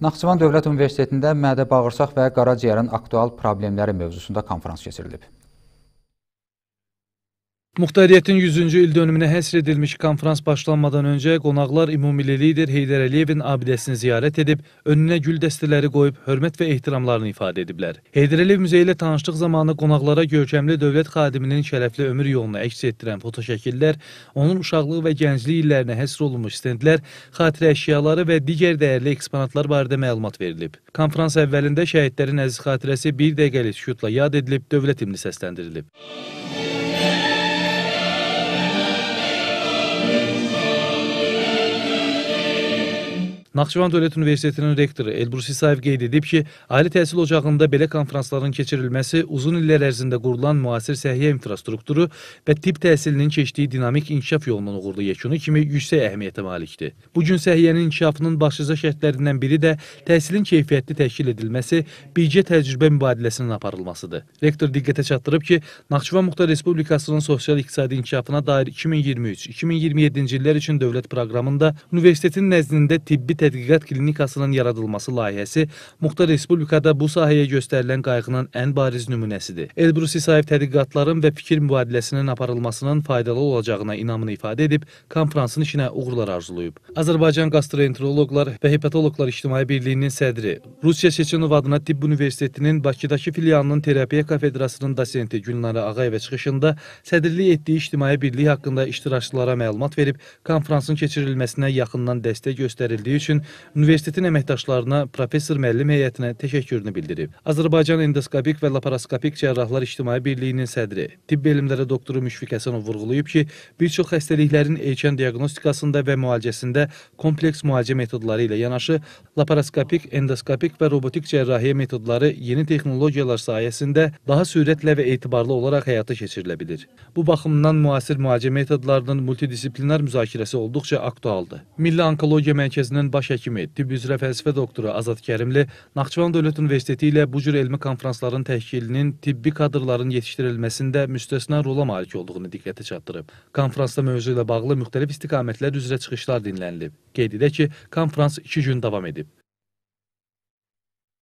Naxçıvan Dövlət Universitetində mədə-bağırsaq və qaraciyərin aktual problemləri mövzusunda konfrans keçirilib. Muxtariyyətin 100-cü il dönümünə həsr edilmiş konfrans başlanmadan öncə qonaqlar ümumilli lider Heydər Əliyevin abidəsini ziyarət edib, önünə gül dəstələri qoyub hörmət və ehtiramlarını ifadə ediblər. Heydər Əliyev muzeyi ilə tanışlıq zamanı qonaqlara görkəmli dövlət xadiminin şərəfli ömür yolunu əks etdirən fotoşəkillər, onun uşaqlıq və gənclik illərinə həsr olunmuş stendlər, xatirə əşyaları və digər dəyərli eksponatlar barədə məlumat verilib. Konfrans əvvəlində şəhidlərin əziz xatirəsi bir dəqiqəlik sükutla yad edilib, dövlət himni səsləndirilib. Naxçıvan Dövlət Universitetinin rektoru Elbrus İsayev qeyd edib ki, ali təhsil ocağında belə konfransların keçirilməsi uzun illər ərzində qurulan müasir səhiyyə infrastrukturu və tibb təhsilinin keçdiyi dinamik inkişaf yolunun uğurlu yekunu kimi yüksək əhəmiyyətə malikdir. Bu gün səhiyyənin inkişafının başlıca şərtlərindən biri də təhsilin keyfiyyətli təşkil edilməsi, birgə təcrübə mübadiləsinin aparılmasıdır. Rektor diqqətə çatdırıb ki, Naxçıvan Muxtar Respublikasının sosial-iqtisadi inkişafına dair 2023-2027-ci illər üçün dövlət proqramında universitetin nəzdində tibbi tədqiqat klinikasının yaradılması layihəsi Muxtar Respublikada bu sahəyə göstərilən qayğının ən bariz nümunəsidir. Elbrus İsayev tədqiqatların və fikir mübadiləsinin aparılmasının faydalı olacağına inamını ifadə edib, konfransın işinə uğurlar arzulayıb. Azərbaycan Gastroenteroloqlar və Hepatoloqlar İctimai Birliyinin sədri, Rusiya Çeçenov adına Tibb Universitetinin Bakıdakı filialının Terapiya kafedrasının dosenti Gülnara Ağayeva çıxışında sədrlik etdiyi İctimai Birlik haqqında iştirakçılara məlumat verib, konfransın keçirilməsinə yaxından dəstək göstərildiyi üçün üçün universitetin əməkdaşlarına, professor müəllim heyətinə təşəkkürünü bildirib. Azərbaycan Endoskopik və Laparoskopik Cərrahlar İctimai Birliyinin sədri, tibb elmləri doktoru Müşfiq Həsənov vurğulayıb ki, bir çox xəstəliklərin erkən diaqnostikasında və müalicəsində kompleks müalicə metodları ilə yanaşı, laparoskopik, endoskopik və robotik cərrahiyyə metodları yeni texnologiyalar sayəsində daha sürətlə və etibarlı olaraq həyata keçirilə bilir. Bu baxımdan müasir müalicə metodlarının multidisiplinar müzakirəsi olduqca aktualdır. Milli Onkologiya Mərkəzinin baş baş həkimi, tibb üzrə fəlsəfə doktoru Azad Kərimli Naxçıvan Dövlət Universiteti ilə bu cür elmi konfransların təşkilinin tibbi kadrların yetişdirilməsində müstəsna rola malik olduğunu diqqətə çatdırıb. Konfransda mövzu ilə bağlı müxtəlif istiqamətlər üzrə çıxışlar dinlənilib. Qeyd edək ki, konfrans 2 gün davam edib.